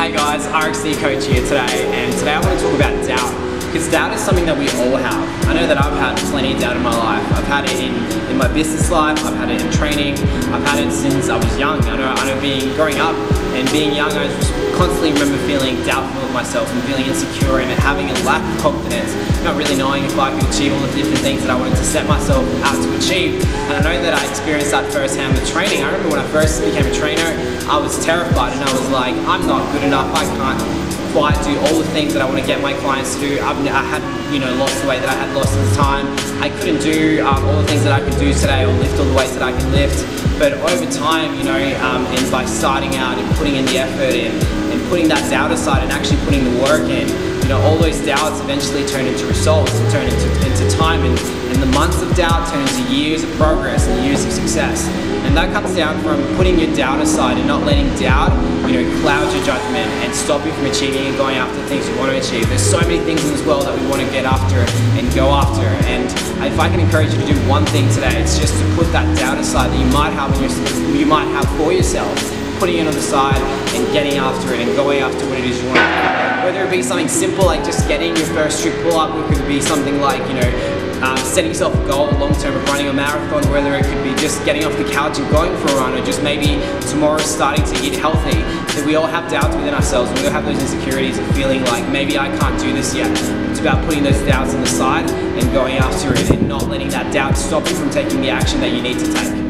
Hey guys, RxD Coach here today, and today I want to talk about doubt. Because doubt is something that we all have. I know that I've had plenty of doubt in my life. I've had it in, in my business life, I've had it in training, I've had it since I was young. I know, I know being growing up and being young, I just constantly remember feeling doubtful of myself and feeling insecure and having a lack of confidence, not really knowing if I could achieve all the different things that I wanted to set myself out to achieve. And I know that I experienced that firsthand with training. I remember when I first became a trainer, I was terrified and I was like, I'm not good enough, I can't quite do all the things that I want to get my clients to do. I've, I had, you know, lost the weight that I had lost at the time. I couldn't do um, all the things that I could do today or lift all the weights that I can lift. But over time, you know, um, and by starting out and putting in the effort and, and putting that doubt aside and actually putting the work in, you know, all those doubts eventually turn into results and turn into, into time and, and the months of doubt turn into years of progress and years of success. And that comes down from putting your doubt aside and not letting doubt, you know, cloud your judgment and stop you from achieving and going after things you want to achieve. There's so many things in this world that we want to get after and go after. And if I can encourage you to do one thing today, it's just to put that doubt aside that you might have in your, you might have for yourself, putting it on the side and getting after it and going after what it is you want to do. Whether it be something simple like just getting your first strict pull-up, it could be something like, you know, um, setting yourself a goal long term of running a marathon, whether it could be just getting off the couch and going for a run, or just maybe tomorrow starting to eat healthy. That we all have doubts within ourselves, we all have those insecurities of feeling like maybe I can't do this yet. It's about putting those doubts on the side and going after it and not letting that doubt stop you from taking the action that you need to take.